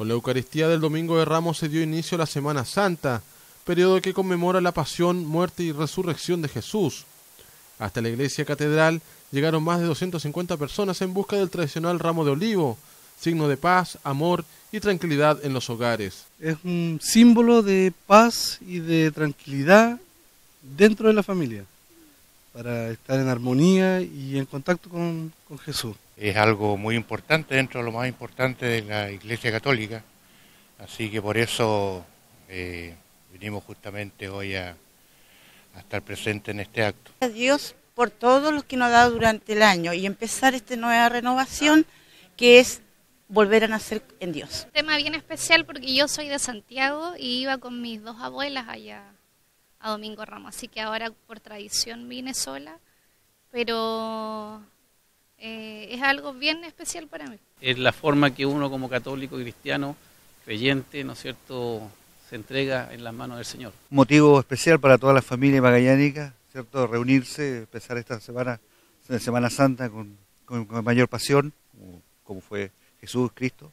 Con la Eucaristía del Domingo de Ramos se dio inicio a la Semana Santa, periodo que conmemora la pasión, muerte y resurrección de Jesús. Hasta la iglesia catedral llegaron más de 250 personas en busca del tradicional ramo de olivo, signo de paz, amor y tranquilidad en los hogares. Es un símbolo de paz y de tranquilidad dentro de la familia, para estar en armonía y en contacto con, con Jesús es algo muy importante dentro de lo más importante de la Iglesia Católica, así que por eso eh, vinimos justamente hoy a, estar presente en este acto. Dios por todos los que nos ha dado durante el año y empezar esta nueva renovación que es volver a nacer en Dios. Un tema bien especial porque yo soy de Santiago y iba con mis dos abuelas allá a Domingo Ramos, así que ahora por tradición vine sola, pero eh, es algo bien especial para mí. Es la forma que uno como católico cristiano, creyente, ¿no es cierto?, se entrega en las manos del Señor. motivo especial para toda la familia magallánica, ¿cierto?, reunirse, empezar esta semana, Semana Santa con, mayor pasión, como, fue Jesús, Cristo,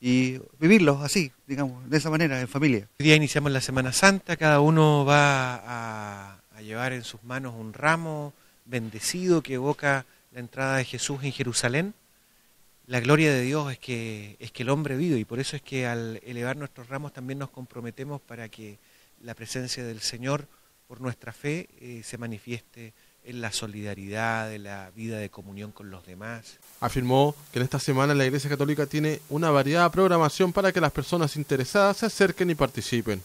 y vivirlo así, digamos, de esa manera, en familia. Hoy día iniciamos la Semana Santa, cada uno va a, a llevar en sus manos un ramo bendecido que evoca la entrada de Jesús en Jerusalén, la gloria de Dios es que, es que el hombre vive y por eso es que al elevar nuestros ramos también nos comprometemos para que la presencia del Señor por nuestra fe eh, se manifieste en la solidaridad, en la vida de comunión con los demás. Afirmó que en esta semana la Iglesia Católica tiene una variada programación para que las personas interesadas se acerquen y participen.